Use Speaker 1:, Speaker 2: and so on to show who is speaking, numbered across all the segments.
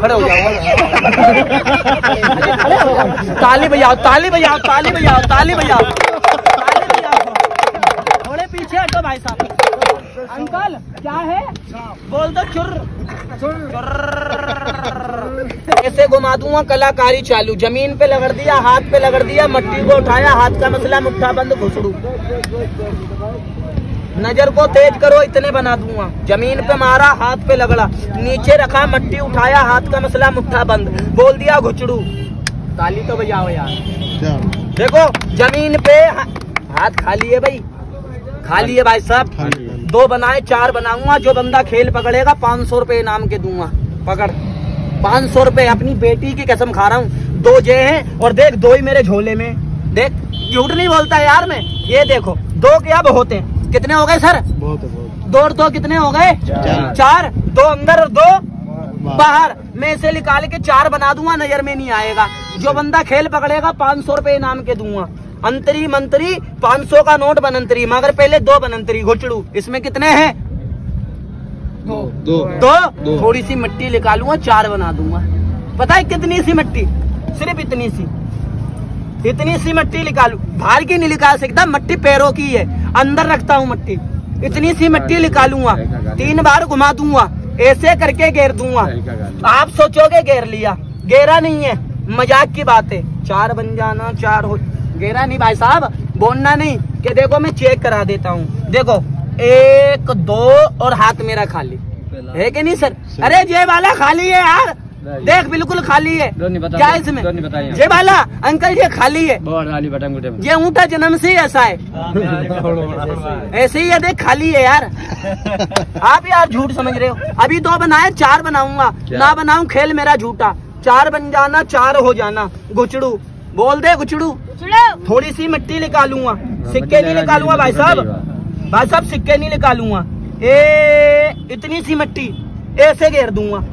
Speaker 1: खड़े हो जाओ। ताली बजाओ ताली बजाओ ताली बजाओ ताली बजाओ थोड़े पीछे हटो भाई साहब अंकल क्या है बोल दो चुर। ऐसे घुमा दूँगा कलाकारी चालू ज़मीन पे लगड़ दिया, हाथ पे लगड़ दिया, मट्टी को उठाया, हाथ का मसला मुट्ठा बंद, घुसड़ू नज़र को तेज करो इतने बना दूँगा। ज़मीन पे मारा हाथ पे लगड़ा। नीचे रखा मट्टी उठाया हाथ का मसला मुट्ठा बंद। बोल दिया घुचड़ू। ताली तो बजाओ यार। देखो ज़मीन पे हा- हाथ खाली है भाई। खाली है भाई साहब। दो बनाए चार बनाऊँगा। जो बंदा खेल पकड़ेगा पाँच सौ रुपये इनाम के दूँगा। पकड़। पाँच सौ रुपये अपनी बेटी की कसम खा रहा हूँ। दो जे हैं और देख दो ही मेरे झोले में। देख झूठ नहीं बोलता यार मैं। ये देखो दो क्या बहुत हैं। कितने हो गए सर?
Speaker 2: बहुत है
Speaker 1: दो और दो कितने हो गए?
Speaker 2: चार।
Speaker 1: चार। दो अंदर और दो बाहर। मैं इसे निकाल के चार बना दूँगा नज़र में नहीं आएगा। जो बंदा खेल पकड़ेगा पाँच सौ रुपये इनाम के दूँगा। अंतरी मंत्री पाँच सौ का नोट बनंतरी। मगर पहले दो बनंतरी घुचड़ू। इसमें कितने हैं?
Speaker 2: दो। दो।
Speaker 1: दो?
Speaker 2: दो।
Speaker 1: थोड़ी सी मिट्टी निकालूँगा चार बना दूँगा। पता है कितनी सी मिट्टी? सिर्फ़ इतनी सी। इतनी सी मिट्टी निकालू। बाहर की नहीं निकाल सकता मिट्टी पैरों की है। अंदर रखता हूँ मिट्टी। इतनी सी मिट्टी निकालूँगा तीन बार घुमा दूँगा ऐसे करके घेर दूँगा। आप सोचोगे घेर लिया? घेरा नहीं है मज़ाक की बात है। चार बन जाना चार हो घेरा नहीं भाई साहब बोलना नहीं कि देखो मैं चेक करा देता हूँ। देखो एक दो और हाथ मेरा खाली। है कि नहीं सर? अरे ये वाला खाली है यार। देख बिल्कुल खाली है। क्या इसमें? ये वाला अंकल ये खाली है। ये ऊँटा जन्म से ही ऐसा है। ऐसे ही है देख खाली है यार। आप यार झूठ समझ रहे हो। अभी दो बनाए चार बनाऊँगा। ना बनाऊ खेल मेरा झूठा। चार बन जाना चार हो जाना। गुचड़ू। बोल दे गुचड़ू। थोड़ी सी मिट्टी निकालूँगा। सिक्के नहीं निकालूँगा भाई साहब। भाई साहब सिक्के नहीं निकालूँगा। ए इतनी सी मिट्टी। ऐसे घेर दूँगा।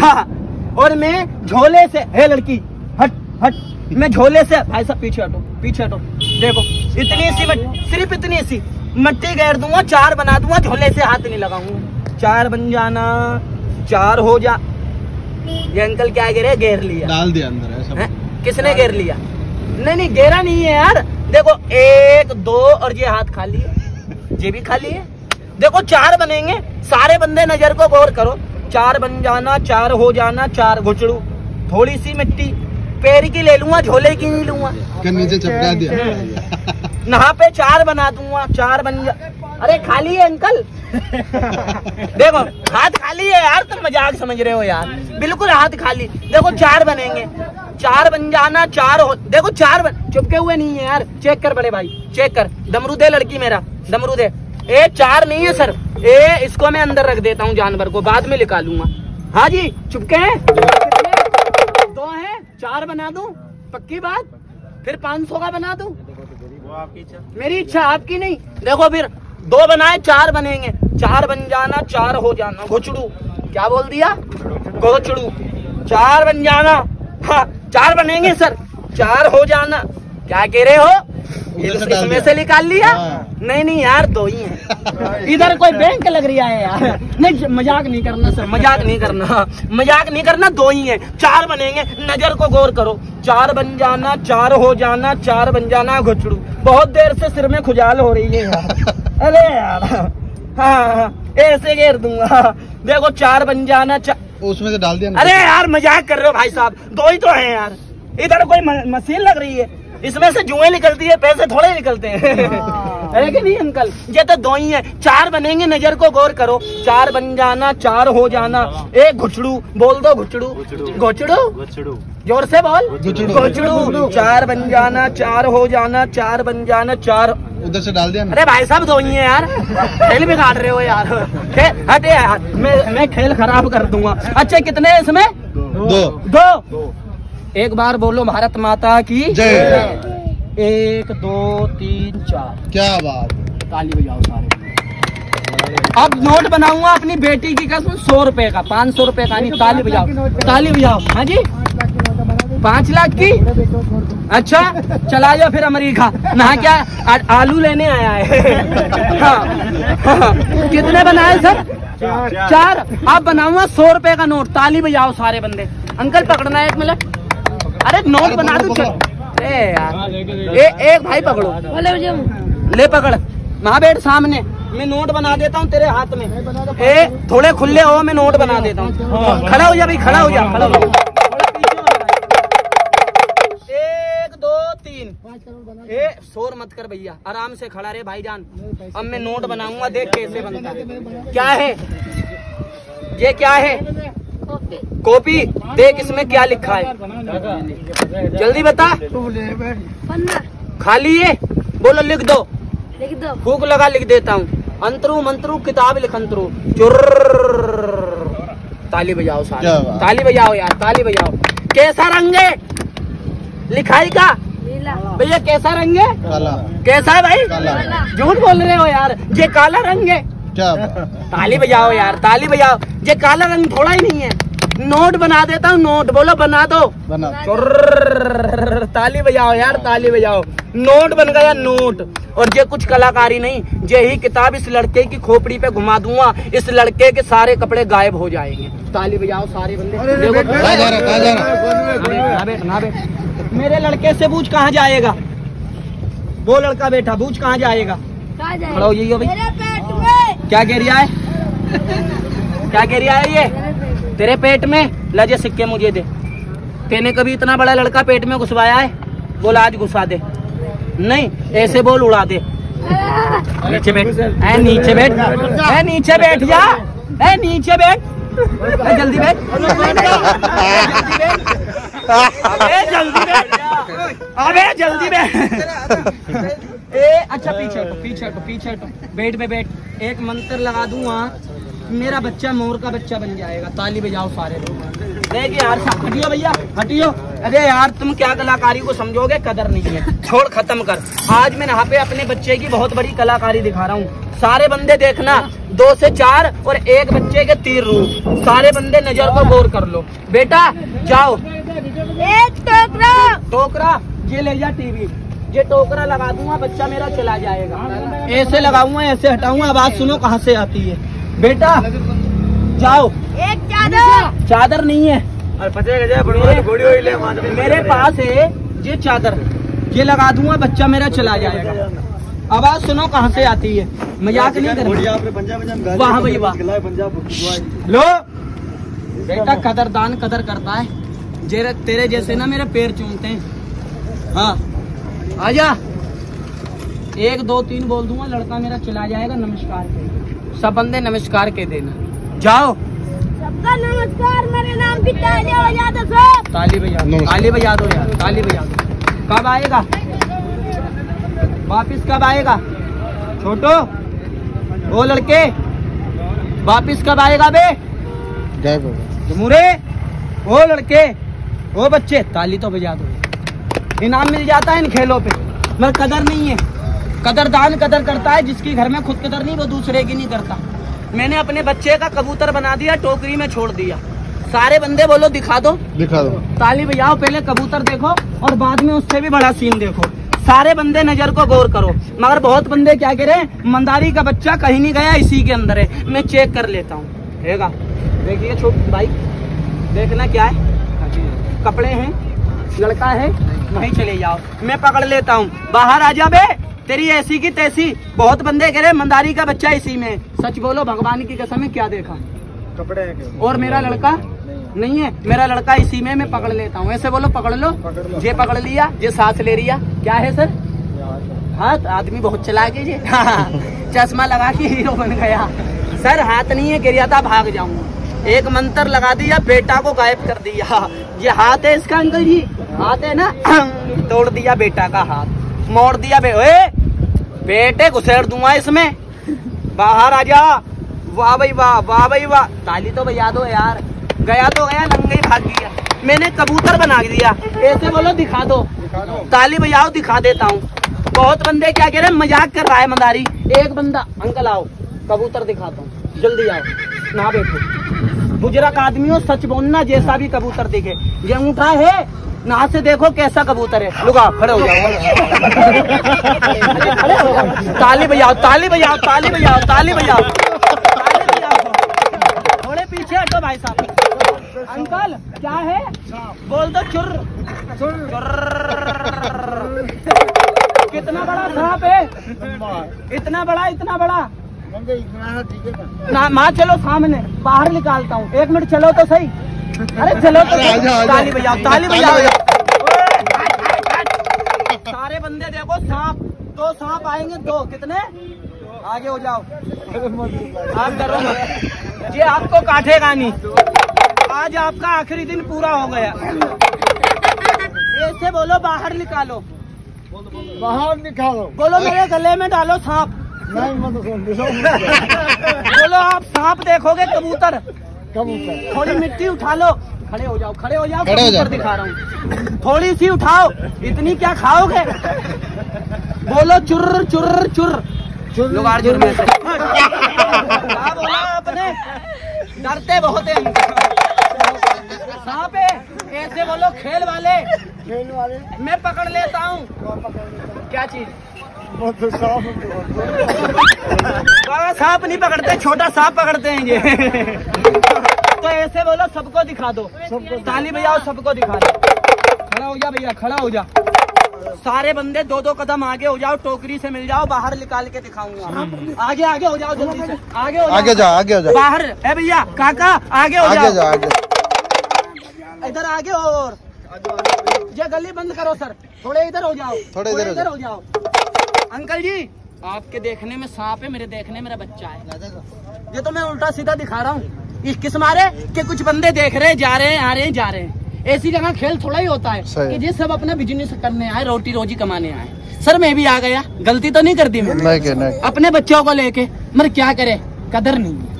Speaker 1: हाँ और मैं झोले से है लड़की हट हट। मैं झोले से भाई साहब पीछे हटो पीछे हटो। देखो इतनी सी सिर्फ़ इतनी सी मिट्टी घेर दूँगा चार बना दूँगा झोले से हाथ नहीं लगाऊँगा। चार बन जाना चार हो जा। ये अंकल क्या घेरे घेर लिया।
Speaker 2: डाल दिया अंदर ऐसा
Speaker 1: हैं? किसने घेर लिया? नहीं नहीं घेरा नहीं है यार। देखो एक दो और ये हाथ खाली है। ये भी खाली है। देखो चार बनेंगे सारे बंदे नज़र को गौर करो। चार बन जाना चार हो जाना चार घुचड़ू। थोड़ी सी मिट्टी पैर की ले लूँगा झोले की नहीं लूँगा।
Speaker 2: नीचे चपका दिया।
Speaker 1: नहा पे चार बना दूँगा चार बन जा अरे खाली है अंकल। देखो हाथ खाली है यार तुम मज़ाक समझ रहे हो यार। बिल्कुल हाथ खाली। देखो चार बनेंगे। चार बन जाना चार हो देखो चार बन चुपके हुए नहीं है यार। चेक कर बड़े भाई चेक कर। दमरू दे लड़की मेरा दमरू दे ए चार नहीं है सर। ए इसको मैं अंदर रख देता हूँ जानवर को बाद में निकालूँगा। हाँ जी चुपके हैं? दो हैं चार बना दूँ पक्की बात? फिर पाँच सौ का बना दूँ? मेरी इच्छा आपकी नहीं। देखो फिर दो बनाए चार बनेंगे। चार बन जाना चार हो जाना। घुचड़ू क्या बोल दिया? घोचड़ू चार बन जाना। हाँ, चार बनेंगे सर। चार हो जाना। क्या कह रहे हो? इसमें से निकाल लिया?
Speaker 2: हाँ।
Speaker 1: नहीं नहीं यार दो ही हैं। इधर कोई बैंक लग रहा है यार। नहीं मज़ाक नहीं करना सर। मज़ाक नहीं करना। मज़ाक नहीं करना दो ही हैं। चार बनेंगे। नज़र को गौर करो। चार बन जाना चार हो जाना चार बन जाना घुचड़ू। बहुत देर से सिर में खुजाल हो रही है यार। अरे यार। हाँ हाँ, ऐसे घेर दूँगा। देखो चार बन जाना चा...
Speaker 2: उसमें से डाल दिया
Speaker 1: अरे यार मज़ाक कर रहे हो भाई साहब। दो ही तो है यार। इधर कोई मशीन लग रही है। इसमें से जुए निकलती है पैसे थोड़े निकलते हैं। है। कि नहीं अंकल? ये तो दो ही है। चार बनेंगे नज़र को गौर करो। चार बन जाना चार हो जाना। एक घुचड़ू बोल दो घुचड़ू। घुचड़ू। ज़ोर से बोल।
Speaker 2: घुचड़ू।
Speaker 1: घुचड़ू। चार बन जाना चार हो जाना चार बन जाना चार।
Speaker 2: उधर से डाल दिया
Speaker 1: अरे भाई साहब दो ही है यार। खेल भी काट रहे हो यार। हटे यार। मैं मैं खेल खराब कर दूँगा। अच्छा कितने इसमें?
Speaker 2: दो।
Speaker 1: दो। एक बार बोलो भारत माता की।
Speaker 2: जय।
Speaker 1: एक दो तीन चार।
Speaker 2: क्या बात
Speaker 1: ताली बजाओ सारे। अब नोट बनाऊँगा अपनी बेटी की कसम सौ रुपए का पाँच सौ रुपए का नहीं ताली बजाओ। ताली बजाओ। हाँ जी? पाँच लाख की? अच्छा चला जाओ फिर अमेरिका। ना क्या आलू लेने आया है। हाँ, हाँ, कितने बनाए सर? चार। आप बनाऊँगा सौ रुपए का नोट। ताली बजाओ सारे बंदे। अंकल पकड़ना है एक मिनट। अरे नोट बना दो
Speaker 2: पकड़ो।
Speaker 1: ए यार। ए, एक भाई पकड़ो। ले पकड़। वहाँ बैठ सामने। मैं नोट बना देता हूँ तेरे हाथ में। ए थोड़े खुले हो मैं नोट बना देता हूँ। खड़ा हो जा भाई खड़ा हो जा खड़ा हो जा। एक दो तीन। ए शोर मत कर भैया आराम से खड़ा रे भाईजान। अब मैं नोट बनाऊँगा देख कैसे बनता है। क्या है? ये क्या है? कॉपी देख इसमें क्या लिखा है। जल्दी बता। खाली है? बोलो लिख दो।
Speaker 3: लिख दो
Speaker 1: फूक लगा लिख देता हूँ। अंतरू मंतरू किताब लिखंतरू चुर ताली बजाओ सारे ताली बजाओ यार ताली बजाओ। कैसा रंग है? लिखाई का? भैया कैसा रंग है?
Speaker 2: काला।
Speaker 1: कैसा है भाई? झूठ बोल रहे हो यार। ये काला रंग है। ताली बजाओ यार ताली बजाओ। ये काला रंग थोड़ा ही नहीं है। नोट बना देता हूँ नोट बोलो बना दो।
Speaker 2: बना
Speaker 1: ताली बजाओ यार ताली बजाओ। नोट बन गया नोट। और ये कुछ कलाकारी नहीं ये ही किताब इस लड़के की खोपड़ी पे घुमा दूँगा इस लड़के के सारे कपड़े गायब हो जाएँगे। ताली बजाओ सारे बंदे। मेरे लड़के से बूझ कहाँ जाएगा? वो लड़का बैठा बूझ कहाँ जाएगा?
Speaker 3: कहा
Speaker 1: खड़ा हो जाइए भाई।
Speaker 3: मेरे पेट में।
Speaker 1: क्या कह रहा है? क्या कह रहा है ये? तेरे पेट में? लजे सिक्के मुझे दे। तेने कभी इतना बड़ा लड़का पेट में घुसवाया है? बोल, आज घुसा दे। नहीं, ऐसे बोल, उड़ा दे। नीचे बैठ। ए नीचे बैठ। ए नीचे बैठ जा। ए नीचे बैठ। जल्दी बैठ। अबे, जल्दी बैठ। अबे, जल्दी बैठ। ए अच्छा पीछे पीछे पीछे बैठ पे बैठ। एक मंत्र लगा दूँ वहाँ मेरा बच्चा मोर का बच्चा बन जाएगा। ताली बजाओ सारे लोग। देख यार हटियो भैया हटियो। अरे यार तुम क्या कलाकारी को समझोगे? कदर नहीं है। छोड़ खत्म कर। आज मैं यहाँ पे अपने बच्चे की बहुत बड़ी कलाकारी दिखा रहा हूँ। सारे बंदे देखना। दो से चार और एक बच्चे के तीन रूप सारे बंदे नज़र को गौर कर लो। बेटा जाओ।
Speaker 3: एक टोकरा।
Speaker 1: टोकरा ये ले जा टीवी। ये टोकरा लगा दूँगा बच्चा मेरा चला जाएगा। ऐसे लगाऊँगा ऐसे हटाऊँगा। आवाज़ सुनो कहाँ से आती है। बेटा जाओ।
Speaker 3: एक चादर।
Speaker 1: चादर नहीं है। मेरे, मेरे पास है ये चादर। ये लगा दूँगा बच्चा मेरा चला जाएगा। आवाज़ सुनो कहाँ से आती है। मज़ाक नहीं कर। वाह भाई वाह। लो। बेटा कदरदान कदर करता है। जे तेरे जैसे ना मेरे पैर चूमते हैं। हाँ। आजा। एक दो तीन बोल दूँगा लड़का मेरा चला जाएगा नमस्कार सब बंदे नमस्कार के देना। जाओ।
Speaker 3: सबका नमस्कार मेरे नाम की ताली बजा दो सब
Speaker 1: ताली बजा दो ताली बजा दो यार ताली बजा दो। कब आएगा? वापिस कब आएगा? छोटो वो लड़के वापिस कब आएगा बे?
Speaker 2: जय
Speaker 1: मुरे वो लड़के वो बच्चे ताली तो बजा दो। इनाम मिल जाता है इन खेलों पे मगर कदर नहीं है। कदरदान कदर करता है जिसकी घर में खुद कदर नहीं वो दूसरे की नहीं करता। मैंने अपने बच्चे का कबूतर बना दिया टोकरी में छोड़ दिया। सारे बंदे बोलो दिखा दो।
Speaker 2: दिखा दो।
Speaker 1: ताली बजाओ पहले कबूतर देखो और बाद में उससे भी बड़ा सीन देखो। सारे बंदे नज़र को गौर करो। मगर बहुत बंदे क्या कह रहे हैं मंदारी का बच्चा कहीं नहीं गया इसी के अंदर है। मैं चेक कर लेता हूँ? देखिए छोट भाई देखना क्या है। कपड़े हैं लड़का है वहीं चले जाओ। मैं पकड़ लेता हूँ। बाहर आ जा बे। तेरी ऐसी की तैसी। बहुत बंदे कह रहे मंदारी का बच्चा इसी में। सच बोलो भगवान की कसम है क्या देखा?
Speaker 2: कपड़े
Speaker 1: और मेरा लड़का? नहीं है। मेरा लड़का इसी में मैं पकड़ लेता हूँ। ऐसे बोलो पकड़ लो। जे पकड़ लिया जे सांस ले लिया। क्या है सर? हाथ आदमी बहुत चला के जे। चश्मा लगा के हीरो बन गया। सर हाथ नहीं है गिरिया था भाग जाऊँगा। एक मंत्र लगा दिया बेटा को गायब कर दिया। ये हाथ है इसका अंकल जी। हाथ है ना? तोड़ दिया बेटा का हाथ। मोड़ दिया बे, ओए, बेटे घुसेड़ दूँगा इसमें। बाहर आ जा। वाह भाई वाह वाह भाई वाह। ताली तो बजा दो यार। गया तो गया लंगा भाग गया। मैंने कबूतर बना दिया। ऐसे बोलो, दिखा दो। ताली बजाओ, दिखा देता हूँ। बहुत बंदे क्या कह रहे हैं, मज़ाक कर रहा है मंदारी। एक बंदा, अंकल आओ। कबूतर दिखाता हूँ। जल्दी आओ। ना बैठो। बुज़ुर्ग आदमी हो सच बोलना जैसा भी कबूतर दिखे। ये अंगूठा है ना से देखो कैसा कबूतर है। लुका खड़े हो जाओ। खड़े हो जाओ ताली बजाओ ताली बजाओ ताली बजाओ ताली बजाओ। ताली बजाओ भाई साहब। अंकल क्या है? बोल दो चुर। चुर कितना बड़ा सांप है? इतना बड़ा इतना बड़ा। ना माँ चलो सामने बाहर निकालता हूँ। एक मिनट चलो तो सही। अरे चलो तो। ताली बजाओ ताली बजाओ। सारे बंदे देखो सांप दो सांप आएँगे दो। कितने? आगे हो जाओ। आप डरो मत। ये आपको काटेगा नहीं। आज आपका आखिरी दिन पूरा हो गया। ऐसे बोलो बाहर निकालो।
Speaker 2: बाहर निकालो।
Speaker 1: बोलो मेरे गले में डालो सांप।
Speaker 2: नहीं मत
Speaker 1: बोलो आप सांप देखोगे कबूतर।
Speaker 2: कबूतर।
Speaker 1: थोड़ी मिट्टी उठा लो। खड़े हो जाओ खड़े हो जाओ
Speaker 2: खड़े हो जाओ।
Speaker 1: कबूतर दिखा रहा हूँ। थोड़ी सी उठाओ इतनी क्या खाओगे? बोलो चुर्र चुर चुर। जुगाड़ जुर में से क्या बोला आपने? डरते बहुत हैं। सांप है। ऐसे बोलो खेल वाले।
Speaker 2: खेल वाले।
Speaker 1: मैं पकड़ लेता हूँ। क्या चीज़? बड़ा सांप नहीं पकड़ते छोटा सांप पकड़ते हैं ये। तो ऐसे बोलो सबको दिखा दो। ताली बजाओ सबको दिखा दो। खड़ा हो जा भैया खड़ा हो जा। सारे बंदे दो दो कदम आगे हो जाओ टोकरी से मिल जाओ बाहर निकाल के दिखाऊँगा। आगे आगे हो जाओ जल्दी से। आगे हो
Speaker 2: आगे जाओ आगे हो जाओ।
Speaker 1: बाहर है भैया काका आगे हो
Speaker 2: आगे
Speaker 1: जाओ।
Speaker 2: जाओ आगे।
Speaker 1: इधर आगे हो और। ये गली बंद करो सर। थोड़े इधर हो जाओ।
Speaker 2: थोड़े इधर हो
Speaker 1: इधर हो जाओ। अंकल जी आपके देखने में सांप है मेरे देखने मेरा बच्चा है। ये तो मैं उल्टा सीधा दिखा रहा हूँ। इस किस मारे कि कुछ बंदे देख रहे हैं जा रहे हैं आ रहे हैं जा रहे हैं। ऐसी जगह खेल थोड़ा ही होता है। कि ये सब अपना बिज़नेस करने आए रोटी रोजी कमाने आए। सर मैं भी आ गया। गलती तो नहीं कर दी मैंने। अपने बच्चों को लेके मगर क्या करे? कदर नहीं है।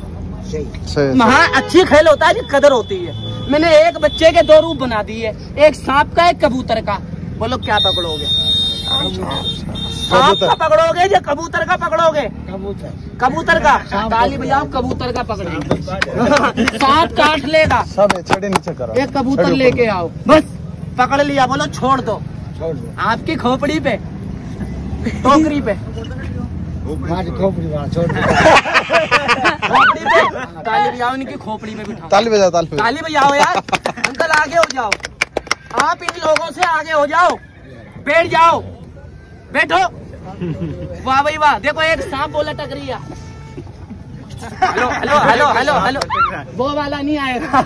Speaker 1: महा अच्छी खेल होता है जी कदर होती है। मैंने एक बच्चे के दो रूप बना दिए। एक सांप का एक कबूतर का। बोलो क्या पकड़ोगे सांप का पकड़ोगे? या कबूतर का पकड़ोगे?
Speaker 2: कबूतर।
Speaker 1: कबूतर का। ताली बजाओ कबूतर का पकड़ेंगे। सांप काट लेगा।
Speaker 2: सब छड़ी नीचे करो।
Speaker 1: एक कबूतर लेके आओ। बस पकड़ लिया बोलो छोड़ दो।
Speaker 2: छोड़ दो।
Speaker 1: आपकी खोपड़ी पे। टोकरी पे।
Speaker 2: खोपड़ी छोड़ दो।
Speaker 1: खोपड़ी पे? ताली बजाओ इनकी खोपड़ी पे बिठाओ।
Speaker 2: ताली बजाओ ताली
Speaker 1: ताली बजाओ यार। अंकल आगे हो जाओ। आप इन लोगों से आगे हो जाओ। बैठ जाओ। बैठो। वाह भाई वाह देखो एक सांप बोला टकरिया। Hello hello hello hello hello. वो वाला नहीं आएगा।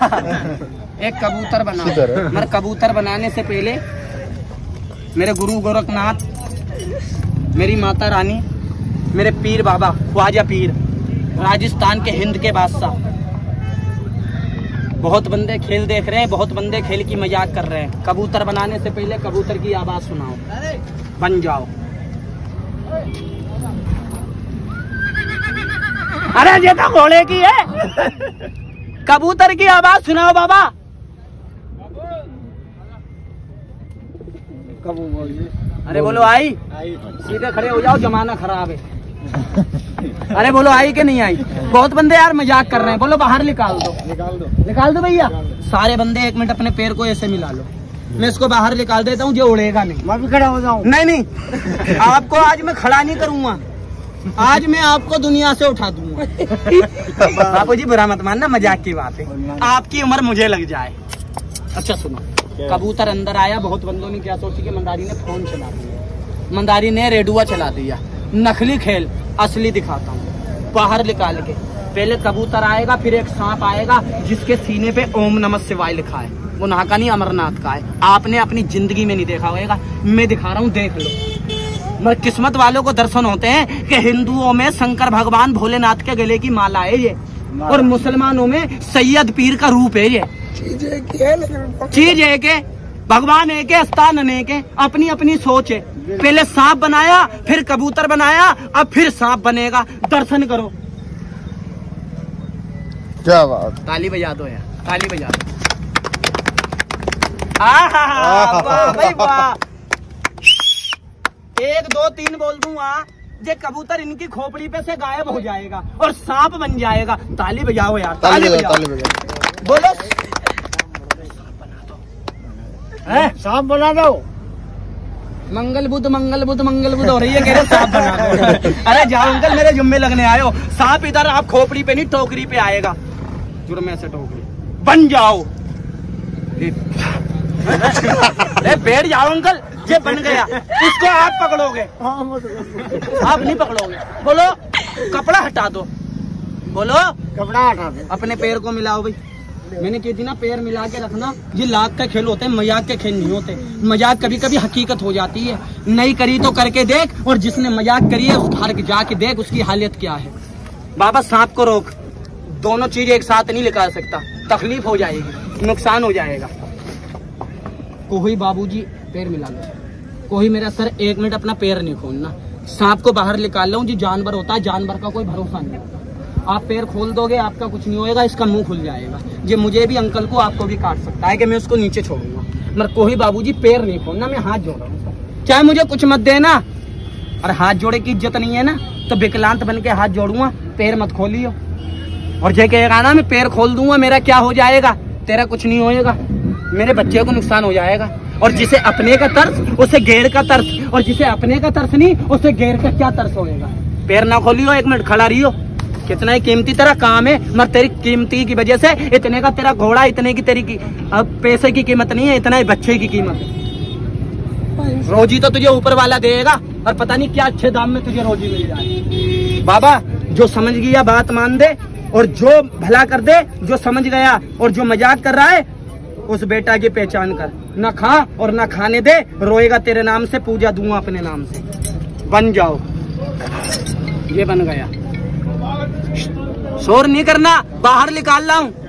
Speaker 1: एक कबूतर बनाओ
Speaker 2: किधर
Speaker 1: मगर कबूतर बनाने से पहले मेरे गुरु गोरखनाथ मेरी माता रानी मेरे पीर बाबा ख्वाजा पीर राजस्थान के हिंद के बादशाह। बहुत बंदे खेल देख रहे हैं बहुत बंदे खेल की मज़ाक कर रहे हैं। कबूतर बनाने से पहले कबूतर की आवाज़ सुनाओ। बन जाओ। अरे ये तो घोड़े की है। कबूतर की आवाज़ सुनाओ बाबा।
Speaker 2: कबू बोलिए
Speaker 1: अरे बोलो आई। सीधे खड़े हो जाओ जमाना खराब है। अरे बोलो आई कि नहीं आई? बहुत बंदे यार मज़ाक कर रहे हैं। बोलो बाहर निकाल दो।
Speaker 2: निकाल दो।
Speaker 1: निकाल दो भैया। सारे बंदे एक मिनट अपने पैर को ऐसे मिला लो। मैं इसको बाहर निकाल देता हूँ जो उड़ेगा नहीं।
Speaker 2: मैं भी खड़ा हो जाऊँ।
Speaker 1: नहीं नहीं। आपको आज मैं खड़ा नहीं करूँगा। आज मैं आपको दुनिया से उठा दूँगा। बापू जी बुरा मत मानना मज़ाक की बात है। आपकी उम्र मुझे लग जाए। अच्छा सुनो कबूतर अंदर आया बहुत बंदों ने क्या सोची कि मंदारी ने फ़ोन चला दिया। मंदारी ने रेडुआ चला दिया। नकली खेल असली दिखाता हूँ। बाहर निकाल के। पहले कबूतर आएगा फिर एक सांप आएगा जिसके सीने पे ओम नमः शिवाय लिखा है। वो नहा का नहीं अमरनाथ का है। आपने अपनी ज़िंदगी में नहीं देखा होगा। मैं दिखा रहा हूँ देख लो। मगर किस्मत वालों को दर्शन होते हैं कि हिंदुओं में शंकर भगवान भोलेनाथ के गले की माला है ये। और मुसलमानों में सैयद पीर का रूप है ये। चीज़ एक है भगवान एक है स्थान अनेक है। अपनी अपनी सोच है। पहले सांप बनाया फिर कबूतर बनाया अब फिर सांप बनेगा। दर्शन करो।
Speaker 2: क्या बात?
Speaker 1: ताली बजा दो यार ताली बजा दो। आहा, वाह भाई वाह। एक दो तीन बोल दूँगा ये कबूतर इनकी खोपड़ी पे से गायब हो जाएगा और सांप बन जाएगा। ताली बजाओ यार
Speaker 2: ताली
Speaker 1: ताली
Speaker 2: बजाओ। ताली
Speaker 1: बजाओ। बोलो। हैं?
Speaker 2: सांप बना दो।
Speaker 1: मंगल बुध मंगल बुध मंगल बुध हो रही है कह रहे सांप बना अरे जाओ अंकल मेरे जुम्मे लगने आयो हो सांप इधर आप खोपड़ी पे नहीं टोकरी पे आएगा। जुर्मे से टोकरी। बन जाओ। बैठ जाओ अंकल ये बन गया। इसको आप पकड़ोगे। आप नहीं पकड़ोगे। बोलो कपड़ा हटा दो। बोलो
Speaker 2: कपड़ा हटा दो।
Speaker 1: अपने पैर को मिलाओ भाई। मैंने कही थी ना पैर मिला के रखना, ये लाख का खेल होते हैं, मज़ाक के खेल नहीं होते। मज़ाक कभी कभी हकीकत हो जाती है। नहीं करी तो करके देख, और जिसने मज़ाक करी है उस घर जाके देख, उसकी हालत क्या है। बाबा, सांप को रोक। दोनों चीज़ एक साथ नहीं निकाल सकता। तकलीफ़ हो जाएगी, नुकसान हो जाएगा। कोई बाबूजी, पैर मिला लो। कोई मेरा सर एक मिनट अपना पैर नहीं खोलना। सांप को बाहर निकाल लो। जी, जानवर होता है, जानवर का कोई भरोसा नहीं। आप पैर खोल दोगे, आपका कुछ नहीं होएगा, इसका मुँह खुल जाएगा। ये मुझे भी अंकल को, आपको भी काट सकता है कि मैं उसको नीचे छोड़ूँगा। मगर कोई बाबूजी, पैर नहीं खोलना, मैं हाथ जोड़ रहा हूँ। चाहे मुझे कुछ मत देना। और हाथ जोड़े की इज़्ज़त नहीं है ना तो विकलांत बन के हाथ जोड़ूँगा। पैर मत खोलियो। और जे कहेगा ना, मैं पैर खोल दूँगा, मेरा क्या हो जाएगा? तेरा कुछ नहीं होएगा। मेरे बच्चे को नुकसान हो जाएगा। और जिसे अपने का तर्स, उसे गैर का तर्स। और जिसे अपने का तर्स नहीं, उसे गैर का क्या तर्स होएगा? पैर ना खोलियो, एक मिनट खड़ा रहियो। कितना ही कीमती, तेरा काम है, मगर तेरी कीमती की वजह से इतने का तेरा घोड़ा, इतने की तेरी की, अब पैसे की कीमत नहीं है, इतना ही बच्चे की कीमत है। रोजी तो तुझे ऊपर वाला देगा और पता नहीं क्या अच्छे दाम में तुझे रोजी मिल जाए। बाबा, जो समझ गया बात मान दे, और जो भला कर दे, जो समझ गया और जो मज़ाक कर रहा है, उस बेटा की पहचान कर। ना खा और न खाने दे, रोएगा तेरे नाम से, पूजा दूँगा अपने नाम से। बन जाओ। ये बन गया। शोर नहीं करना बाहर निकाल रहा हूँ